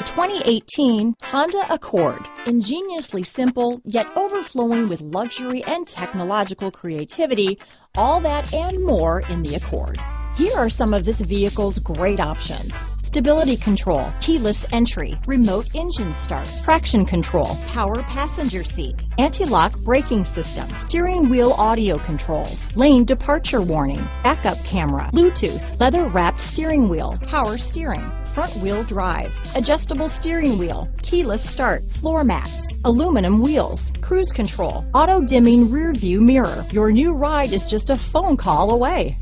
The 2018 Honda Accord. Ingeniously simple, yet overflowing with luxury and technological creativity, all that and more in the Accord. Here are some of this vehicle's great options. Stability control, keyless entry, remote engine start, traction control, power passenger seat, anti-lock braking system, steering wheel audio controls, lane departure warning, backup camera, Bluetooth, leather wrapped steering wheel, power steering, front wheel drive, adjustable steering wheel, keyless start, floor mats, aluminum wheels, cruise control, auto dimming rear view mirror. Your new ride is just a phone call away.